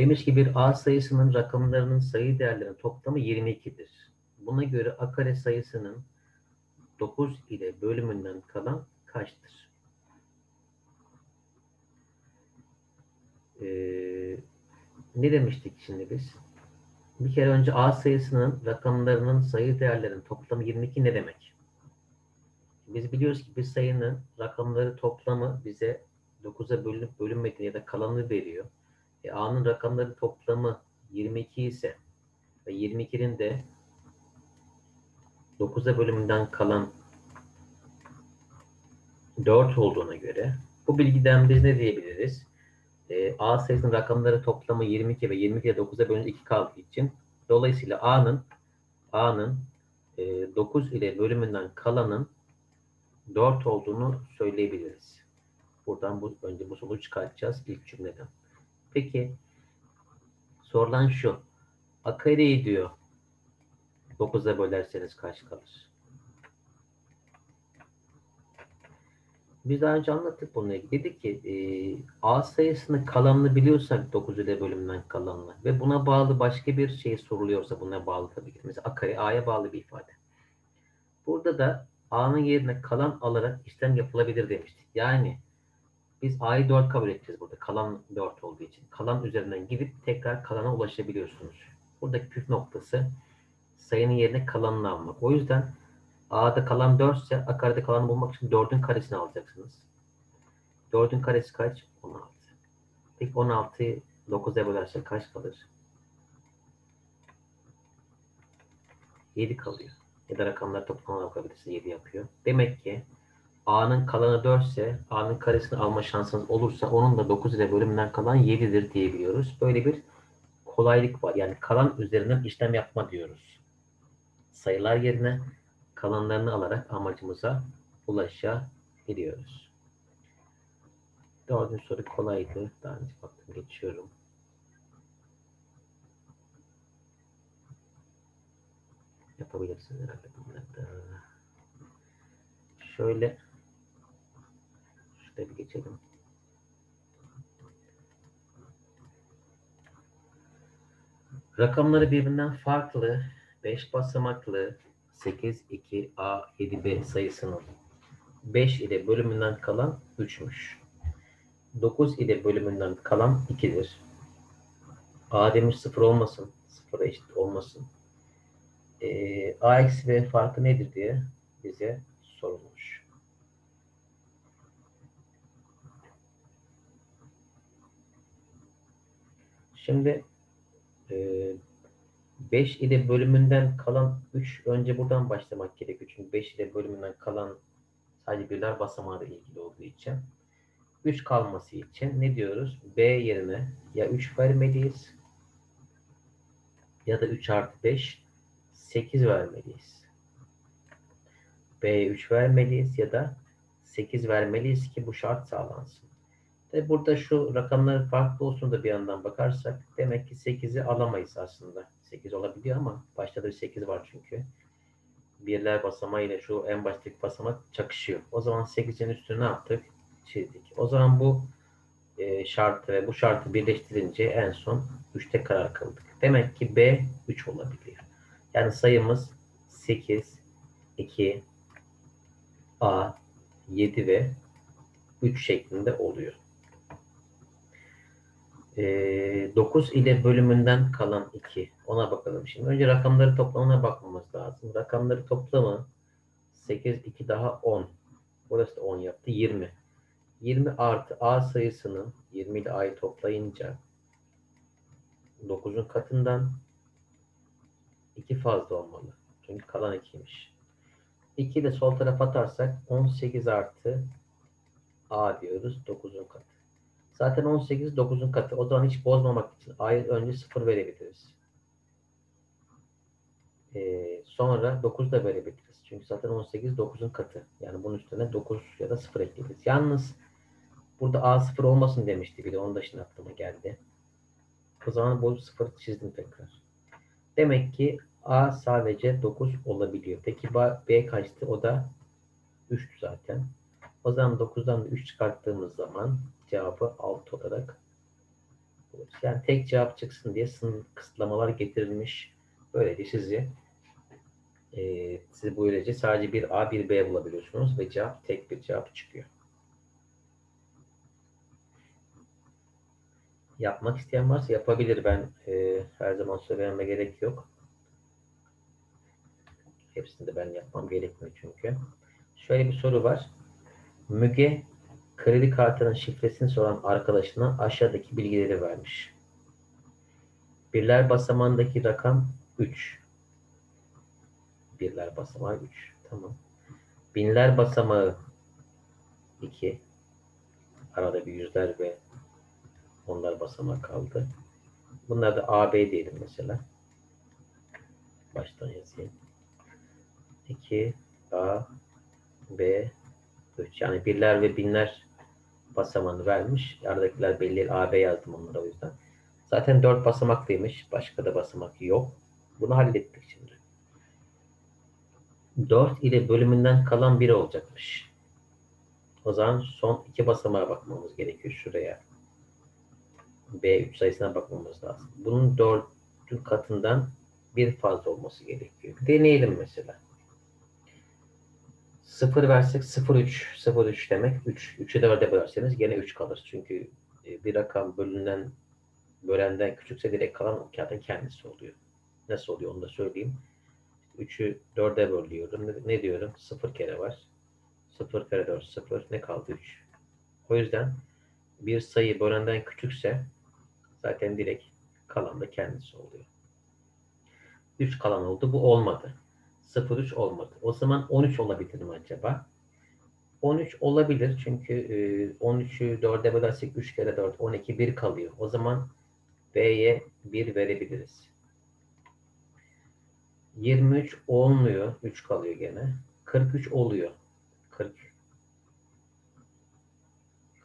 Demiş ki bir A sayısının rakamlarının sayı değerlerinin toplamı 22'dir. Buna göre A kare sayısının 9 ile bölümünden kalan kaçtır? Ee, ne demiştik şimdi biz? Bir kere önce A sayısının rakamlarının sayı değerlerinin toplamı 22 ne demek? Biz biliyoruz ki bir sayının rakamları toplamı bize 9'a bölünüp bölünmediğini ya da kalanını veriyor. E, A'nın rakamları toplamı 22 ise ve 22'nin de 9'a bölümünden kalan 4 olduğuna göre bu bilgiden biz ne diyebiliriz? E, A sayısının rakamları toplamı 22 ve 22 ile 9'a bölünce 2 kaldığı için dolayısıyla A'nın A'nın e, 9 ile bölümünden kalanın 4 olduğunu söyleyebiliriz. Buradan bu, önce bu sonucu çıkartacağız ilk cümleden. Peki sorulan şu. A kareyi diyor 9'a bölerseniz kaç kalır? Biz daha önce anlattık bunu. Dedik ki e, A sayısını kalanını biliyorsak 9 ile bölümden kalanını ve buna bağlı başka bir şey soruluyorsa buna bağlı tabii ki. Mesela A kare A'ya bağlı bir ifade. Burada da A'nın yerine kalan alarak işlem yapılabilir demiştik. Yani biz A'yı 4 kabul edeceğiz burada. Kalan 4 olduğu için. Kalan üzerinden gidip tekrar kalana ulaşabiliyorsunuz. Buradaki püf noktası sayının yerine kalanını almak. O yüzden A'da kalan 4 ise A karede kalanı bulmak için 4'ün karesini alacaksınız. 4'ün karesi kaç? 16. Peki 16'yı 9'a bölersek kaç kalır? 7 kalıyor. Ya da rakamlar toplamına bakabilirsin 7 yapıyor. Demek ki A'nın kalanı 4 ise A'nın karesini alma şansınız olursa onun da 9 ile bölümünden kalan 7'dir diyebiliyoruz. Böyle bir kolaylık var. Yani kalan üzerinden işlem yapma diyoruz. Sayılar yerine kalanlarını alarak amacımıza ulaşabiliyoruz. Dördüncü soru kolaydı. Daha önce baktım geçiyorum. Yapabilirsin herhalde bunları da. Şöyle bir geçelim. Rakamları birbirinden farklı 5 basamaklı 8, 2, A, 7, B sayısının 5 ile bölümünden kalan 3'müş. 9 ile bölümünden kalan 2'dir. A demiş 0 olmasın. 0'a eşit olmasın. Ee, A eksi B farkı nedir diye bize sorulmuş. Şimdi e, 5 ile bölümünden kalan 3 önce buradan başlamak gerekiyor. Çünkü 5 ile bölümünden kalan sadece birler basamağı ile ilgili olduğu için 3 kalması için ne diyoruz? B yerine ya 3 vermeliyiz ya da 3 artı 5 8 vermeliyiz. B'ye 3 vermeliyiz ya da 8 vermeliyiz ki bu şart sağlansın. Ve burada şu rakamların farklı olsun da bir yandan bakarsak demek ki 8'i alamayız aslında. 8 olabiliyor ama başta da bir 8 var çünkü. Birler basamağı ile şu en baştaki basamak çakışıyor. O zaman 8'in üstünü ne yaptık? Çizdik. O zaman bu e, şartı ve bu şartı birleştirince en son 3'te karar kıldık. Demek ki B 3 olabiliyor. Yani sayımız 8, 2, A, 7 ve 3 şeklinde oluyor. E, 9 ile bölümünden kalan 2. Ona bakalım şimdi. Önce rakamları toplamına bakmamız lazım. Rakamları toplamı 8, 2 daha 10. Burası da 10 yaptı. 20. 20 artı A sayısının 20 ile A'yı toplayınca 9'un katından 2 fazla olmalı. Çünkü kalan 2'ymiş. 2 de sol tarafa atarsak 18 artı A diyoruz. 9'un katı. Zaten 18 9'un katı. O zaman hiç bozmamak için A'ya önce 0 verebiliriz. Ee, sonra 9 da verebiliriz. Çünkü zaten 18 9'un katı. Yani bunun üstüne 9 ya da 0 ekleriz. Yalnız burada A 0 olmasın demişti bir de. Onun da şimdi aklıma geldi. O zaman bu 0 çizdim tekrar. Demek ki A sadece 9 olabiliyor. Peki B kaçtı? O da 3'tü zaten. O zaman 9'dan da 3 çıkarttığımız zaman cevabı 6 olarak buluruz. Yani tek cevap çıksın diye sınır kısıtlamalar getirilmiş. Böylece sizi e, siz böylece sadece bir A bir B bulabiliyorsunuz ve cevap tek bir cevap çıkıyor. Yapmak isteyen varsa yapabilir. Ben e, her zaman söylememe gerek yok. Hepsini de ben yapmam gerekmiyor çünkü. Şöyle bir soru var. Müge kredi kartının şifresini soran arkadaşına aşağıdaki bilgileri vermiş. Birler basamağındaki rakam 3. Birler basamağı 3. Tamam. Binler basamağı 2. Arada bir yüzler ve onlar basamağı kaldı. Bunlar da AB diyelim mesela. Baştan yazayım. 2 A B 3. Yani birler ve binler basamağını vermiş. Aradakiler belli AB yazdım onlara o yüzden. Zaten 4 basamaklıymış. Başka da basamak yok. Bunu hallettik şimdi. 4 ile bölümünden kalan 1 olacakmış. O zaman son iki basamağa bakmamız gerekiyor şuraya. B3 sayısına bakmamız lazım. Bunun 4'ün katından bir fazla olması gerekiyor. Deneyelim mesela. 0 versek 0,3 0,3 demek 3. 3'ü 4'e bölerseniz gene 3 kalır. Çünkü e, bir rakam bölünen bölenden küçükse direkt kalan o kağıdın kendisi oluyor. Nasıl oluyor onu da söyleyeyim. 3'ü 4'e bölüyorum. Ne, diyorum? 0 kere var. 0 kere 4 0. Ne kaldı? 3. O yüzden bir sayı bölenden küçükse zaten direkt kalan da kendisi oluyor. 3 kalan oldu. Bu olmadı. 0,3 olmadı. O zaman 13 olabilir mi acaba? 13 olabilir çünkü 13'ü 4'e bölersek 3 kere 4, 12, 1 kalıyor. O zaman B'ye 1 verebiliriz. 23 olmuyor. 3 kalıyor gene. 43 oluyor. 40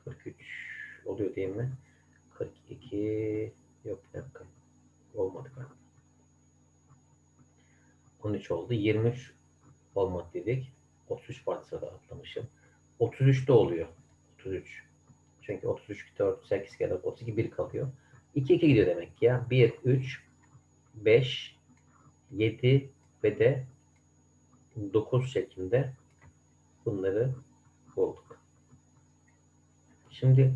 43 oluyor değil mi? 42 yok bir dakika. Olmadı galiba. 13 oldu. 23 olmadı dedik. 33 vardı sırada atlamışım. 33 de oluyor. 33. Çünkü 33 4 8 kere 32 1 kalıyor. 2 2 gidiyor demek ki ya. 1 3 5 7 ve de 9 şeklinde bunları bulduk. Şimdi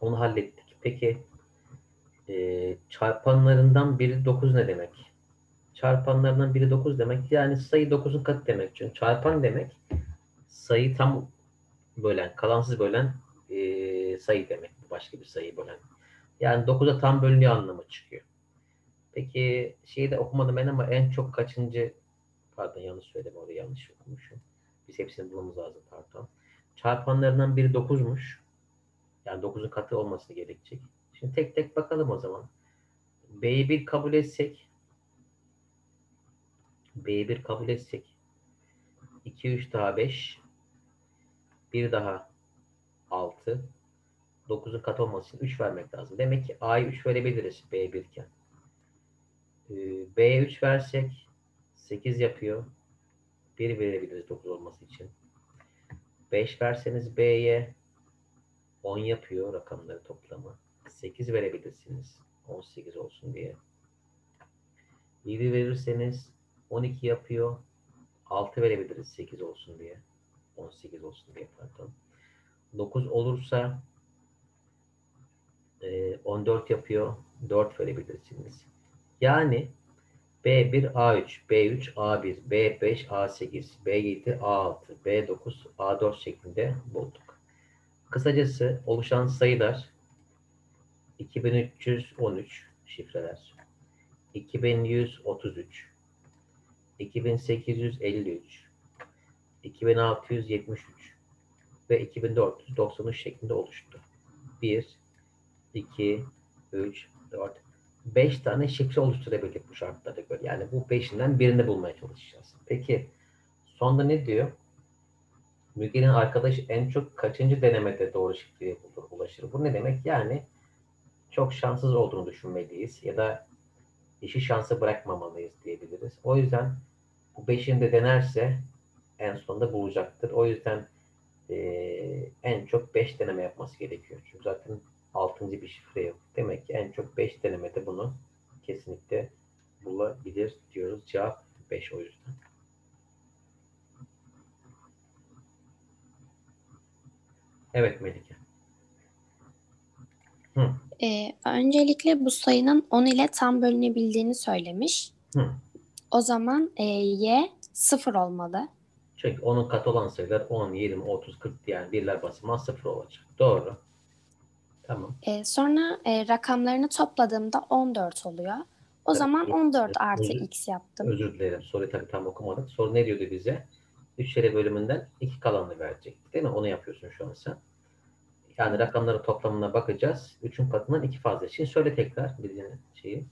onu hallettik. Peki e, çarpanlarından biri 9 ne demek? Çarpanlarından biri 9 demek. Yani sayı 9'un katı demek. Çünkü çarpan demek sayı tam bölen, kalansız bölen e, sayı demek. Başka bir sayı bölen. Yani 9'a tam bölünüyor anlamı çıkıyor. Peki şeyi de okumadım ben ama en çok kaçıncı pardon yanlış söyledim orayı yanlış okumuşum. Biz hepsini bulmamız lazım pardon. Çarpanlarından biri 9'muş. Yani 9'un katı olması gerekecek. Şimdi tek tek bakalım o zaman. B'yi bir kabul etsek B'yi kabul etsek 2, 3 daha 5 bir daha 6 9'un katı olması için 3 vermek lazım. Demek ki A'yı 3 verebiliriz B1 iken. Ee, B'ye 3 versek 8 yapıyor. 1 verebiliriz 9 olması için. 5 verseniz B'ye 10 yapıyor rakamları toplamı. 8 verebilirsiniz. 18 olsun diye. 7 verirseniz 12 yapıyor. 6 verebiliriz 8 olsun diye. 18 olsun diye pardon. 9 olursa 14 yapıyor. 4 verebilirsiniz. Yani B1, A3, B3, A1, B5, A8, B7, A6, B9, A4 şeklinde bulduk. Kısacası oluşan sayılar 2313 şifreler, 2133, 2853, 2673 ve 2493 şeklinde oluştu. 1, 2, 3, 4, 5 tane şifre oluşturabildik bu şartlara göre. Yani bu 5'inden birini bulmaya çalışacağız. Peki sonda ne diyor? Müge'nin arkadaşı en çok kaçıncı denemede doğru şifreye bulur, ulaşır? Bu ne demek? Yani çok şanssız olduğunu düşünmeliyiz ya da işi şansa bırakmamalıyız diyebiliriz. O yüzden bu beşini de denerse en sonunda bulacaktır. O yüzden e, en çok 5 deneme yapması gerekiyor. Çünkü zaten Altıncı bir şifre yok. Demek ki en çok 5 denemede bunu kesinlikle bulabilir diyoruz. Cevap 5 o yüzden. Evet Melike. Hı. Ee, öncelikle bu sayının 10 ile tam bölünebildiğini söylemiş. Hı. O zaman e, y 0 olmalı. Çünkü onun katı olan sayılar 10, 20, 30, 40 yani birler basamağı 0 olacak. Doğru. Tamam. E, sonra e, rakamlarını topladığımda 14 oluyor. O Evet, zaman evet, 14 evet. artı Özür- x yaptım. Özür dilerim. Soruyu tabii tam okumadık. Soru ne diyordu bize? 3 kere bölümünden 2 kalanını verecek. Değil mi? Onu yapıyorsun şu an sen. Yani rakamların toplamına bakacağız. 3'ün katından 2 fazla. Şimdi söyle tekrar dediğin şeyi.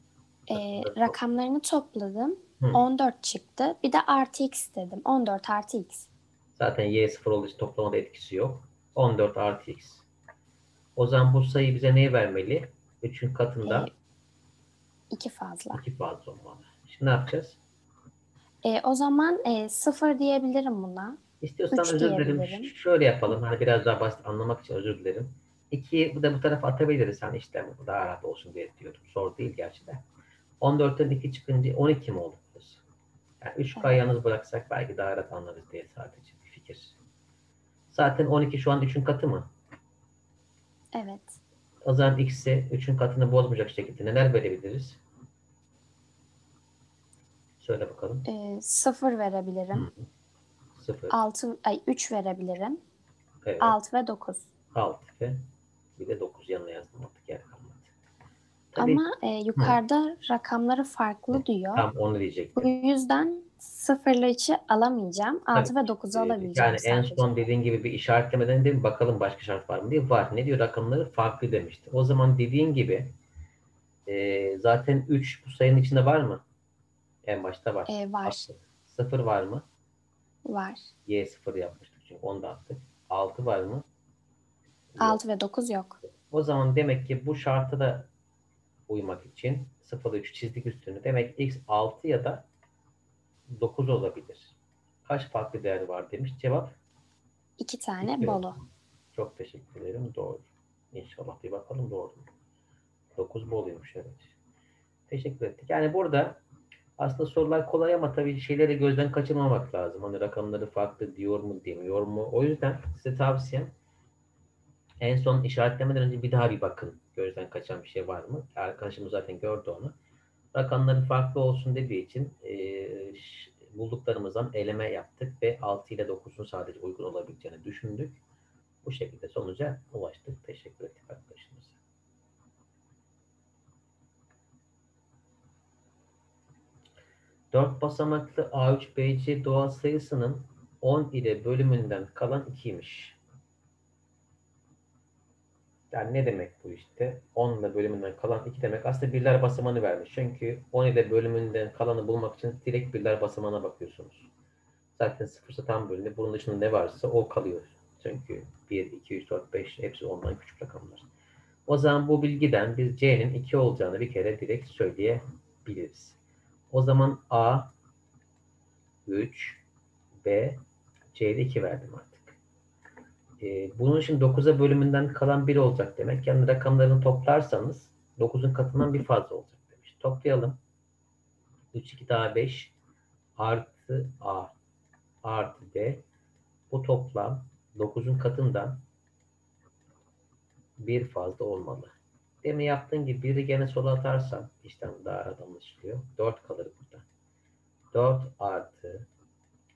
E, rakamlarını topladım. Hı. 14 çıktı. Bir de artı x dedim. 14 artı x. Zaten y 0 olduğu için toplamada etkisi yok. 14 artı x. O zaman bu sayı bize neyi vermeli? 3'ün katında 2 fazla. 2 fazla olmalı. Şimdi ne yapacağız? E, o zaman e, 0 diyebilirim buna. İstiyorsan Üç özür dilerim. Şöyle yapalım. Hani biraz daha basit anlamak için özür dilerim. 2'yi bu da bu tarafa atabiliriz. Hani işlem daha rahat olsun diye diyordum. Zor değil gerçi de. 14'ten 2 çıkınca 12 mi oldu? Yani 3K Evet. yalnız bıraksak belki daha rahat anlarız diye sadece bir fikir. Zaten 12 şu an 3'ün katı mı? Evet. O zaman x'e 3'ün katını bozmayacak şekilde neler verebiliriz? Söyle bakalım. E, 0 verebilirim. 0, 6 ay 3 verebilirim. evet, 6 ve 9. 6 ve bir de 9 yanına yazdım artık yer. Tabii Ama e, yukarıda rakamları farklı diyor. tam onu diyecektim. Bu yüzden sıfırla içi alamayacağım. 6 ve 9'u alabileceğim Yani en son dediğin gibi bir işaretlemeden mi? Bakalım başka şart var mı diye. Var. Ne diyor rakamları? Farklı demişti. O zaman dediğin gibi e, zaten 3 bu sayının içinde var mı? En başta var. E, var. Attık. 0 var mı? Var. Y 0 yapmıştık çünkü onu da attık. 6 var mı? Yok. 6 ve 9 yok. O zaman demek ki bu şartı da uymak için 0 3 çizdik üstünü. Demek x 6 ya da 9 olabilir. Kaç farklı değer var demiş. Cevap 2 tane İki bolu. Çok teşekkür ederim. Doğru. İnşallah bir bakalım doğru mu? 9 bu oluyormuş evet. Teşekkür ettik. Yani burada aslında sorular kolay ama tabii şeyleri gözden kaçırmamak lazım. Hani rakamları farklı diyor mu demiyor mu? O yüzden size tavsiyem en son işaretlemeden önce bir daha bir bakın. Gözden kaçan bir şey var mı? Arkadaşımız zaten gördü onu. Rakamları farklı olsun dediği için ş- bulduklarımızdan eleme yaptık ve 6 ile 9'un sadece uygun olabileceğini düşündük. Bu şekilde sonuca ulaştık. Teşekkür ettik arkadaşımıza. Dört basamaklı A3BC doğal sayısının 10 ile bölümünden kalan 2'ymiş. Yani ne demek bu işte? 10 ile bölümünden kalan 2 demek. Aslında birler basamağını vermiş. Çünkü 10 ile bölümünden kalanı bulmak için direkt birler basamağına bakıyorsunuz. Zaten sıfırsa tam bölümde. Bunun dışında ne varsa o kalıyor. Çünkü 1, 2, 3, 4, 5 hepsi ondan küçük rakamlar. O zaman bu bilgiden biz C'nin 2 olacağını bir kere direkt söyleyebiliriz. O zaman A 3, B, C'de 2 verdim artık. Ee, bunun için 9'a bölümünden kalan 1 olacak demek. Yani rakamlarını toplarsanız 9'un katından bir fazla olacak demiş. Toplayalım. 3, 2 daha 5 artı A artı B. Bu toplam 9'un katından bir fazla olmalı. Demin yaptığın gibi biri gene sola atarsan işlem daha rahat anlaşılıyor. 4 kalır burada. 4 artı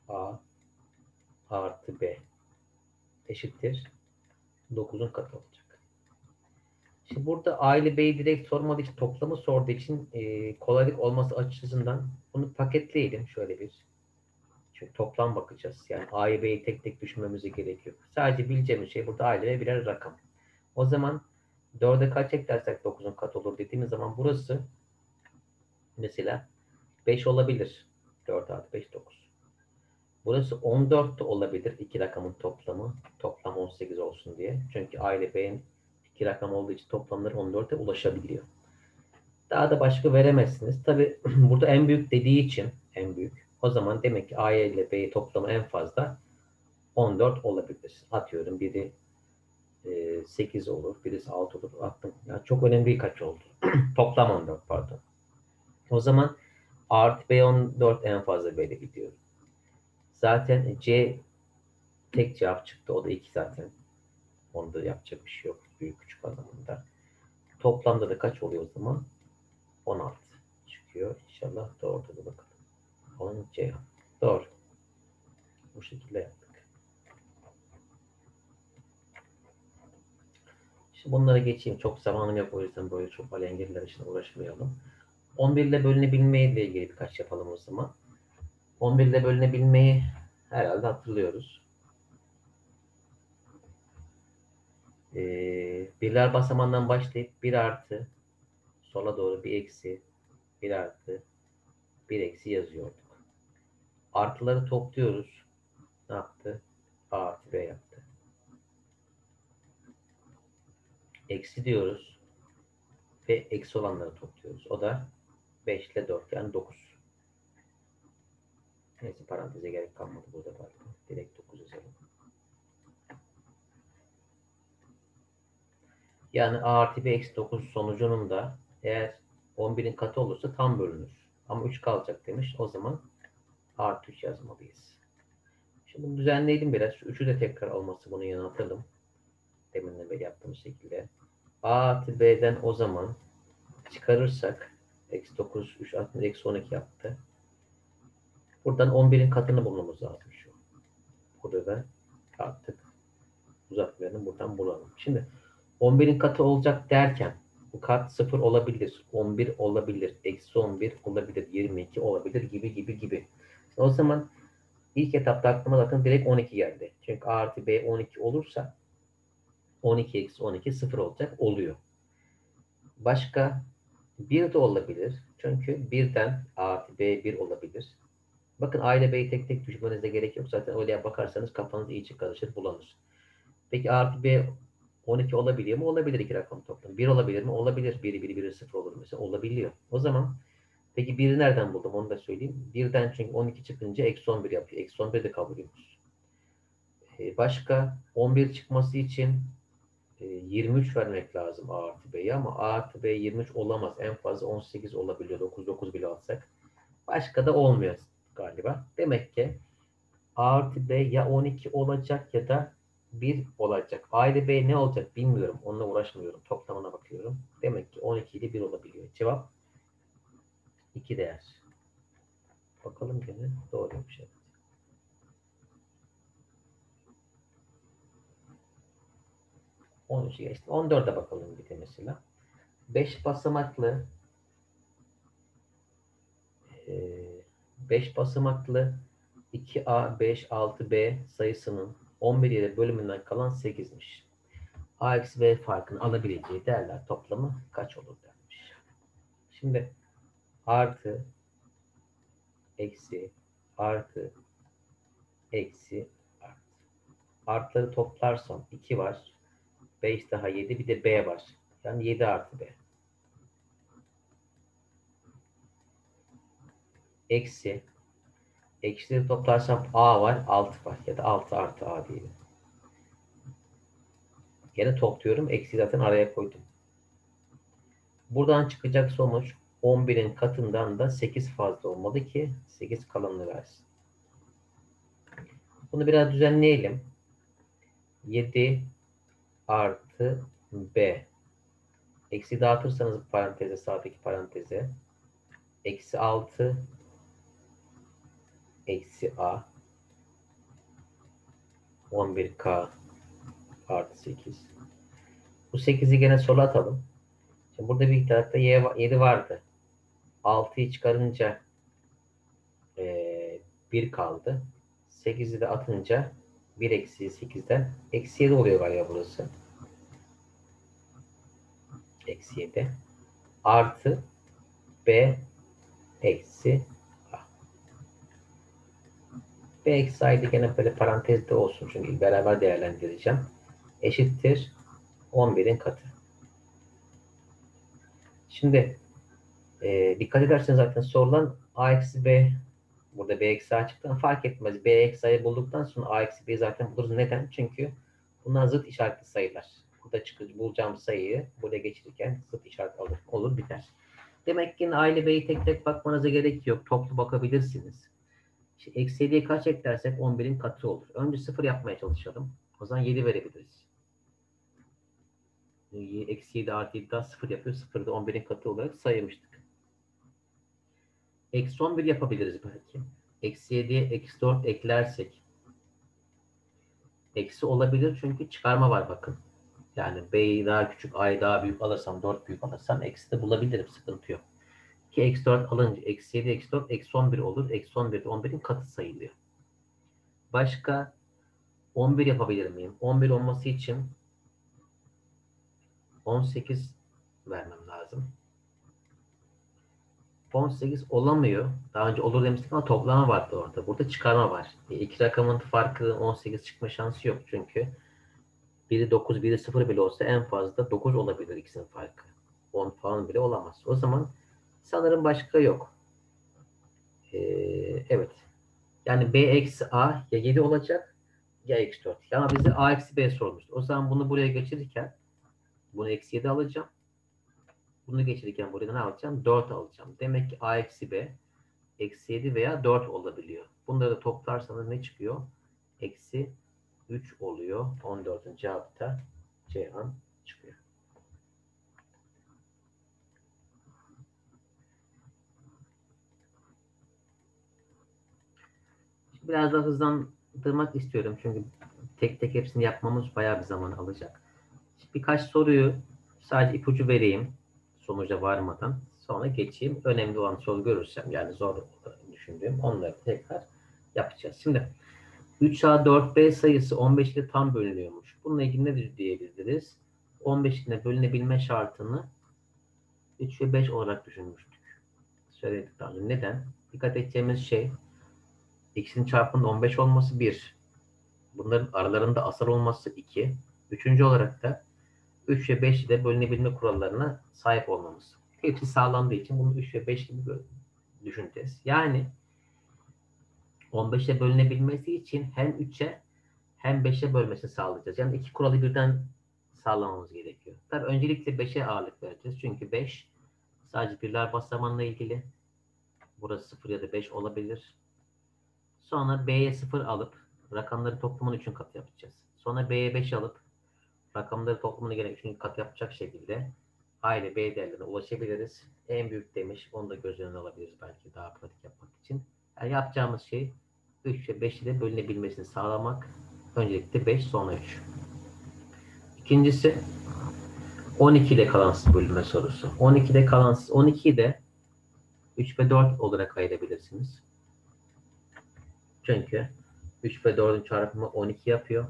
A artı B eşittir 9'un katı olacak. Şimdi burada A ile B'yi direkt sormadığı için toplamı sorduğu için e, kolaylık olması açısından bunu paketleyelim şöyle bir. Çünkü toplam bakacağız. Yani A'yı B'yi tek tek düşünmemize gerek yok. Sadece bileceğimiz şey burada A ile B birer rakam. O zaman 4'e kaç eklersek 9'un katı olur dediğimiz zaman burası mesela 5 olabilir. 4 artı 5 9. Burası 14 de olabilir. iki rakamın toplamı. Toplam 18 olsun diye. Çünkü A ile B'nin iki rakam olduğu için toplamları 14'e ulaşabiliyor. Daha da başka veremezsiniz. Tabi burada en büyük dediği için en büyük. O zaman demek ki A ile B'yi toplamı en fazla 14 olabilir. Atıyorum biri e, 8 olur, birisi 6 olur. Aklım, yani çok önemli değil kaç oldu. Toplam 14 pardon. O zaman artı B14 en fazla B'de gidiyor. Zaten C tek cevap çıktı. O da 2 zaten. Onda yapacak bir şey yok. Büyük küçük anlamında. Toplamda da kaç oluyor o zaman? 16 çıkıyor. İnşallah doğrudur da bakalım. 10 C. Doğru. Bu şekilde yaptık. Şimdi bunlara geçeyim. Çok zamanım yok o yüzden böyle çok alengirler için uğraşmayalım. 11 ile bölünebilmeyi ile ilgili birkaç yapalım o zaman. 11 ile bölünebilmeyi herhalde hatırlıyoruz. Ee, birler basamağından başlayıp 1 artı sola doğru bir eksi 1 artı 1 eksi yazıyorduk. Artıları topluyoruz. Ne yaptı? A artı B yaptı. Eksi diyoruz. Ve eksi olanları topluyoruz. O da 5 ile 4 yani 9. Neyse paranteze gerek kalmadı burada pardon. Direkt 9 yazalım. Yani A artı B eksi 9 sonucunun da eğer 11'in katı olursa tam bölünür. Ama 3 kalacak demiş. O zaman artı 3 yazmalıyız. Şimdi bunu düzenleyelim biraz. Şu 3'ü de tekrar olması bunu yanıltalım. Demin beri yaptığımız şekilde. A artı B'den o zaman çıkarırsak eksi 9, 3, 60, eksi 12 yaptı. Buradan 11'in katını bulmamız lazım şu. Burada da artık uzatmayalım. Buradan bulalım. Şimdi 11'in katı olacak derken bu kat 0 olabilir, 11 olabilir, eksi 11 olabilir, 22 olabilir gibi gibi gibi. O zaman ilk etapta aklıma zaten direkt 12 geldi. Çünkü A artı B 12 olursa 12 eksi 12 0 olacak oluyor. Başka 1 de olabilir. Çünkü birden A artı B 1 olabilir. Bakın A ile B'yi tek tek düşmenize gerek yok. Zaten öyle bakarsanız kafanız iyice karışır bulanır. Peki A artı B 12 olabiliyor mu? Olabilir iki rakam toplam. 1 olabilir mi? Olabilir. 1, 1, 1, 0 olur mesela. Olabiliyor. O zaman peki 1'i nereden buldum? Onu da söyleyeyim. 1'den çünkü 12 çıkınca eksi 11 yapıyor. Eksi 11 de kabul ediyoruz. Ee, başka 11 çıkması için 23 vermek lazım A artı B'ye ama A artı B 23 olamaz. En fazla 18 olabiliyor. 9, 9 bile alsak. Başka da olmuyor galiba. Demek ki A artı B ya 12 olacak ya da 1 olacak. A ile B ne olacak bilmiyorum. Onunla uğraşmıyorum. Toplamına bakıyorum. Demek ki 12 ile 1 olabiliyor. Cevap 2 değer. Bakalım gene doğruymuş. Evet. On üçü geçti. 14'e bakalım bir de mesela. 5 basamaklı 5 basamaklı 2A, 5, 6B sayısının 11 ile bölümünden kalan 8'miş. A eksi B farkını alabileceği değerler toplamı kaç olur denmiş. Şimdi artı eksi artı eksi artı. Artları toplarsam 2 var. 5 daha 7 bir de B var. Yani 7 artı B. Eksi Eksileri toplarsam A var, 6 var. Ya da 6 artı A diyelim. Yine topluyorum. Eksi zaten araya koydum. Buradan çıkacak sonuç 11'in katından da 8 fazla olmalı ki 8 kalanını versin. Bunu biraz düzenleyelim. 7 artı B. Eksi dağıtırsanız paranteze, sağdaki paranteze. Eksi 6 eksi A 11K artı 8. Bu 8'i gene sola atalım. Şimdi burada bir tarafta 7 vardı. 6'yı çıkarınca e, 1 kaldı. 8'i de atınca 1 eksi 8'den eksi 7 oluyor galiba burası. Eksi 7 artı B eksi B eksi a'yı gene böyle parantezde olsun çünkü beraber değerlendireceğim. Eşittir 11'in katı. Şimdi e, dikkat ederseniz zaten sorulan a eksi b burada b eksi a çıktı fark etmez. b eksi a'yı bulduktan sonra a eksi b'yi zaten buluruz. Neden? Çünkü Bunlar zıt işaretli sayılar. Burada çıkıcı bulacağım sayıyı buraya geçirirken zıt işaret alır, olur biter. Demek ki aile beyi tek tek bakmanıza gerek yok. Toplu bakabilirsiniz. Eksi 7'ye kaç eklersek 11'in katı olur. Önce 0 yapmaya çalışalım. O zaman 7 verebiliriz. Eksi 7 artı 7 daha 0 yapıyor. 0 da 11'in katı olarak saymıştık. Eksi 11 yapabiliriz belki. Eksi 7'ye eksi 4 eklersek eksi olabilir çünkü çıkarma var bakın. Yani B'yi daha küçük, A'yı daha büyük alırsam, 4 büyük alırsam eksi de bulabilirim. Sıkıntı yok. Ki eksi 4 alınca eksi 7, eksi 4, eksi 11 olur. Eksi 11 de 11'in katı sayılıyor. Başka 11 yapabilir miyim? 11 olması için 18 vermem lazım. 18 olamıyor. Daha önce olur demiştik ama toplama vardı orada. Burada çıkarma var. E, iki rakamın farkı 18 çıkma şansı yok çünkü biri 9, biri 0 bile olsa en fazla 9 olabilir ikisinin farkı. 10 falan bile olamaz. O zaman sanırım başka yok. Ee, evet. Yani B eksi A ya 7 olacak ya eksi 4. Yani bize A eksi B sormuştu. O zaman bunu buraya geçirirken bunu eksi 7 alacağım. Bunu geçirirken buraya ne alacağım? 4 alacağım. Demek ki A eksi B eksi 7 veya 4 olabiliyor. Bunları da toplarsanız ne çıkıyor? Eksi 3 oluyor. 14'ün cevabı da Ceyhan çıkıyor. Biraz daha hızlandırmak istiyorum çünkü tek tek hepsini yapmamız bayağı bir zaman alacak. Birkaç soruyu sadece ipucu vereyim sonuca varmadan. Sonra geçeyim. Önemli olan soru görürsem yani zor düşündüğüm onları tekrar yapacağız. Şimdi 3A 4B sayısı 15 ile tam bölünüyormuş. Bununla ilgili ne diyebiliriz? 15 ile bölünebilme şartını 3 ve 5 olarak düşünmüştük. Söyledik daha önce. Neden? Dikkat edeceğimiz şey x'in çarpımının 15 olması 1. Bunların aralarında asal olması 2. Üçüncü olarak da 3 ve 5 ile bölünebilme kurallarına sahip olmamız. Hepsi sağlandığı için bunu 3 ve 5 gibi düşüneceğiz. Yani 15'e bölünebilmesi için hem 3'e hem 5'e bölmesini sağlayacağız. Yani iki kuralı birden sağlamamız gerekiyor. Tabii öncelikle 5'e ağırlık vereceğiz. Çünkü 5 sadece birler basamağıyla ilgili. Burası 0 ya da 5 olabilir. Sonra B'ye 0 alıp rakamları toplamını 3'ün katı yapacağız. Sonra B'ye 5 alıp rakamları toplamını gene 3'ün katı yapacak şekilde A ile B değerlerine ulaşabiliriz. En büyük demiş. Onu da göz önüne alabiliriz belki daha pratik yapmak için. Yani yapacağımız şey 3 ve 5 ile bölünebilmesini sağlamak. Öncelikle 5 sonra 3. İkincisi 12 ile kalansız bölünme sorusu. 12 ile kalansız 12'yi de 3 ve 4 olarak ayırabilirsiniz. Çünkü 3 ve 4'ün çarpımı 12 yapıyor.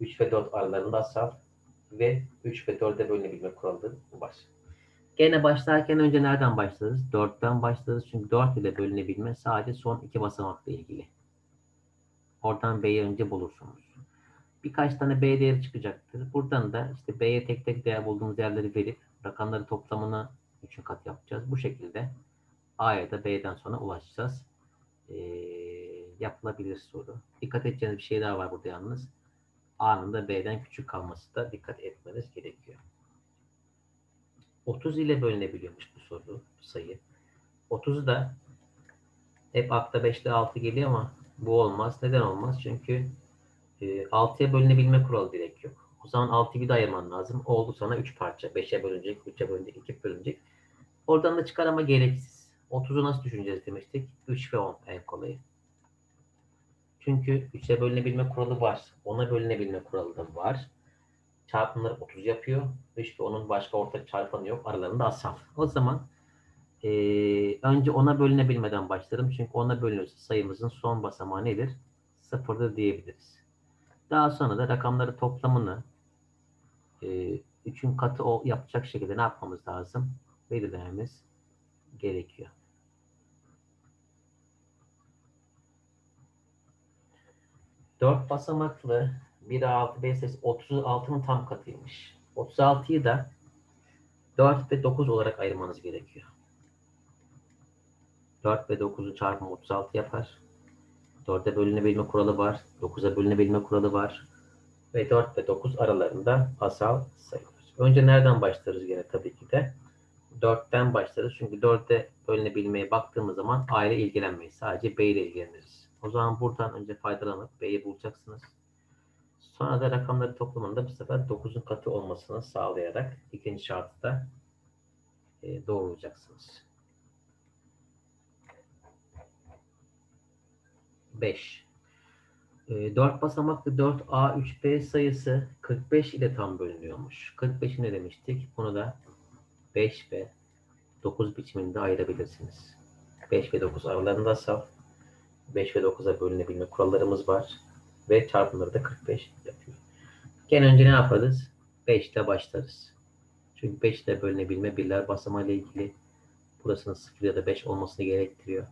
3 ve 4 aralarında asal ve 3 ve 4'e bölünebilme kuralı var. Gene başlarken önce nereden başlarız? 4'ten başlarız. Çünkü 4 ile bölünebilme sadece son iki basamakla ilgili. Oradan B'yi önce bulursunuz. Birkaç tane B değeri çıkacaktır. Buradan da işte B'ye tek tek değer bulduğumuz yerleri verip rakamları toplamını 3'ün kat yapacağız. Bu şekilde A'ya da B'den sonra ulaşacağız. Ee, yapılabilir soru. Dikkat edeceğiniz bir şey daha var burada yalnız. A'nın da B'den küçük kalması da dikkat etmeniz gerekiyor. 30 ile bölünebiliyormuş bu soru, bu sayı. 30'u da hep akla 5 ile 6 geliyor ama bu olmaz. Neden olmaz? Çünkü e, 6'ya bölünebilme kuralı direkt yok. O zaman 6'yı bir de ayırman lazım. Oldu sana 3 parça. 5'e bölünecek, 3'e bölünecek, 2'ye bölünecek. Oradan da çıkar ama gereksiz. 30'u nasıl düşüneceğiz demiştik? 3 ve 10 en kolayı. Çünkü 3'e bölünebilme kuralı var. 10'a bölünebilme kuralı da var. Çarpımları 30 yapıyor. 3 ve 10'un başka ortak çarpanı yok. Aralarında asal. O zaman e, önce 10'a bölünebilmeden başlarım. Çünkü 10'a bölünürse sayımızın son basamağı nedir? Sıfırdır diyebiliriz. Daha sonra da rakamları toplamını e, 3'ün katı o yapacak şekilde ne yapmamız lazım? Belirlememiz gerekiyor. Dört basamaklı 1 6 5 8 36'nın tam katıymış. 36'yı da 4 ve 9 olarak ayırmanız gerekiyor. 4 ve 9'u çarpımı 36 yapar. 4'e bölünebilme kuralı var. 9'a bölünebilme kuralı var. ve 4 ve 9 aralarında asal sayılır. Önce nereden başlarız gene tabii ki de? 4'ten başlarız. Çünkü 4'e bölünebilmeye baktığımız zaman A ile ilgilenmeyiz. Sadece B ile ilgileniriz. O zaman buradan önce faydalanıp B'yi bulacaksınız. Sonra da rakamları toplamında bu sefer 9'un katı olmasını sağlayarak ikinci şartı da e, doğrulayacaksınız. 5. 4 basamaklı 4A3B sayısı 45 ile tam bölünüyormuş. 45'i ne demiştik? Bunu da 5 ve 9 biçiminde ayırabilirsiniz. 5 ve 9 aralarında asal. 5 ve 9'a bölünebilme kurallarımız var. Ve çarpımları da 45 yapıyor. Gene önce ne yaparız? 5 ile başlarız. Çünkü 5 ile bölünebilme birler basamağı ile ilgili burasının 0 ya da 5 olmasını gerektiriyor.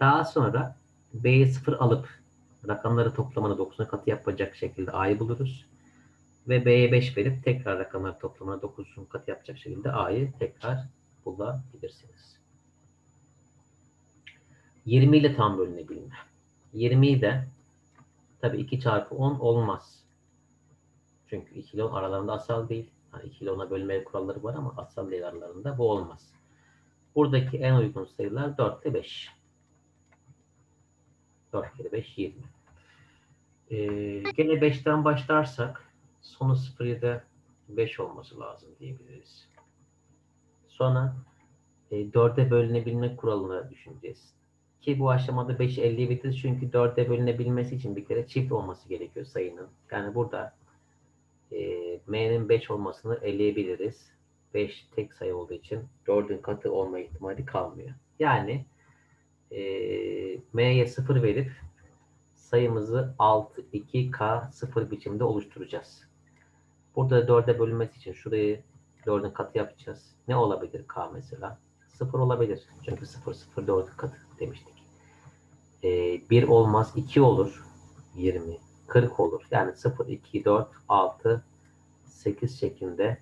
Daha sonra B'ye 0 alıp rakamları toplamını 9'una katı yapacak şekilde A'yı buluruz. Ve B'ye 5 verip tekrar rakamları toplamını 9'un katı yapacak şekilde A'yı tekrar bulabilirsiniz. 20 ile tam bölünebilme. 20'yi de tabii 2 çarpı 10 olmaz. Çünkü 2 ile 10 aralarında asal değil. Yani 2 ile 10'a bölme kuralları var ama asal değil aralarında. Bu olmaz. Buradaki en uygun sayılar 4 ile 5. 4 kere 5 20. Ee, gene 5'ten başlarsak sonu 0 ya da 5 olması lazım diyebiliriz. Sonra e, 4'e bölünebilme kuralını düşüneceğiz. Ki bu aşamada 5'i 50'ye bitiririz çünkü 4'e bölünebilmesi için bir kere çift olması gerekiyor sayının. Yani burada e, m'nin 5 olmasını eleyebiliriz. 5 tek sayı olduğu için 4'ün katı olma ihtimali kalmıyor. Yani e, m'ye 0 verip sayımızı 6, 2K 0 biçimde oluşturacağız. Burada 4'e bölünmesi için şurayı 4'ün katı yapacağız. Ne olabilir K mesela? 0 olabilir. Çünkü 0, 0, 4'ün katı demiştik. Ee, 1 olmaz, 2 olur. 20, 40 olur. Yani 0, 2, 4, 6, 8 şeklinde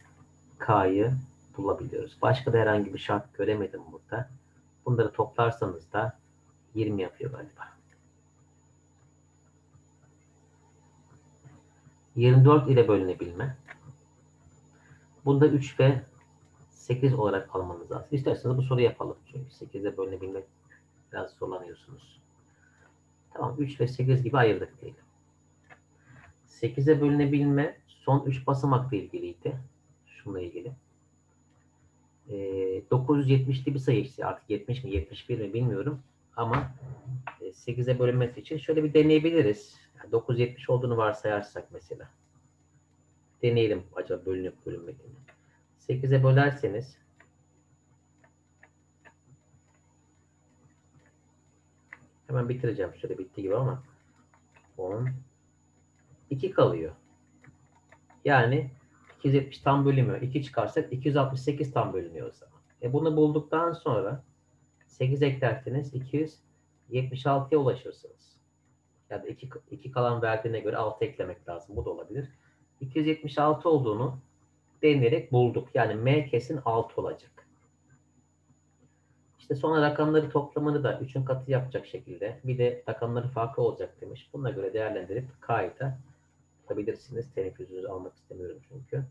K'yı bulabiliyoruz. Başka da herhangi bir şart göremedim burada. Bunları toplarsanız da 20 yapıyor galiba. 24 ile bölünebilme. Bunda 3 ve 8 olarak almanız lazım. İsterseniz bu soruyu yapalım. Çünkü 8'e bölünebilmek biraz zorlanıyorsunuz. Tamam 3 ve 8 gibi ayırdık diyelim. 8'e bölünebilme son 3 basamakla ilgiliydi. Şununla ilgili. Ee, 970'li bir sayı işte artık 70 mi 71 mi bilmiyorum. Ama 8'e bölünmesi için şöyle bir deneyebiliriz. Yani 970 olduğunu varsayarsak mesela. Deneyelim acaba bölünüp bölünmediğini. 8'e bölerseniz hemen bitireceğim. Şöyle bitti gibi ama 10 2 kalıyor. Yani 270 tam bölünmüyor. 2 çıkarsak 268 tam bölünüyor o zaman. E bunu bulduktan sonra 8 eklerseniz 276'ya ulaşırsınız. Ya da 2, 2 kalan verdiğine göre 6 eklemek lazım. Bu da olabilir. 276 olduğunu deneyerek bulduk. Yani M kesin 6 olacak. İşte sonra rakamları toplamını da 3'ün katı yapacak şekilde bir de rakamları farklı olacak demiş. Buna göre değerlendirip K'yı da tutabilirsiniz. Teneffüsünüzü almak istemiyorum çünkü.